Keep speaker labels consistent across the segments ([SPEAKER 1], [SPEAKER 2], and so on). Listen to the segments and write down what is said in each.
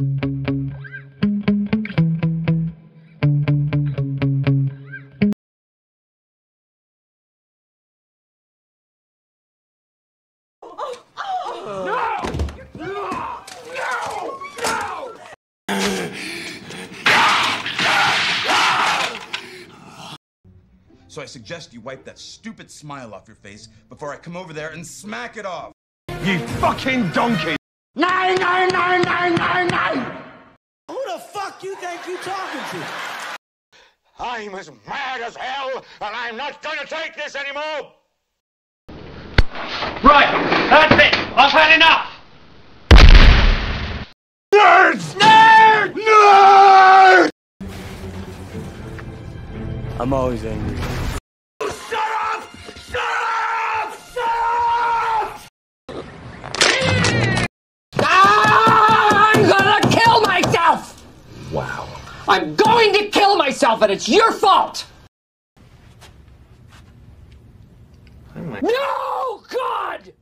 [SPEAKER 1] So I suggest you wipe that stupid smile off your face before I come over there and smack it off.
[SPEAKER 2] You fucking donkey!
[SPEAKER 3] Nine, nine, nine, nine, nine, nine!
[SPEAKER 4] Who the fuck you think you're talking to?
[SPEAKER 2] I'm as mad as hell, and I'm not gonna take this anymore!
[SPEAKER 5] Right, that's it. I've had enough.
[SPEAKER 2] Nerds! Nerd! Nerd!
[SPEAKER 6] I'm always angry.
[SPEAKER 3] Wow. I'm going to kill myself, and it's your fault! No, God!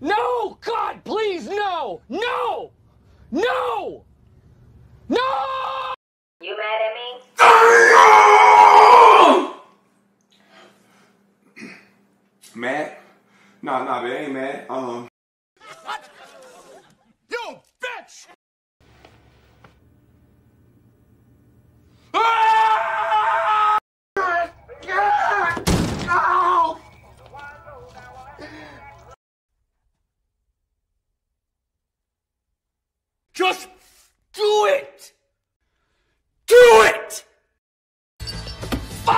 [SPEAKER 3] No, God, please, no! No! No! No!
[SPEAKER 7] You mad at me?
[SPEAKER 8] Mad? Nah, nah, but I ain't mad. Um.
[SPEAKER 2] Just do it! Do it! Fuck!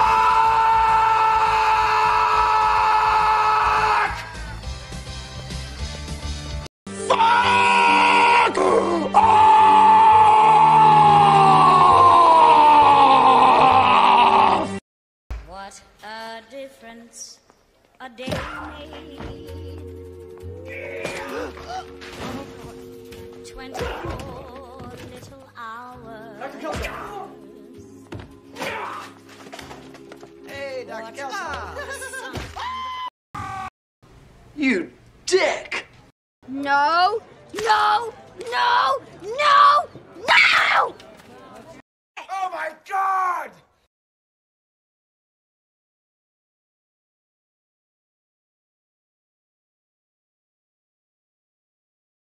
[SPEAKER 2] Fuck! off!
[SPEAKER 7] What a difference a day made frequent your little hours.
[SPEAKER 4] Hey, Dr. Kelso.
[SPEAKER 7] you dick! No,
[SPEAKER 6] no, no, no!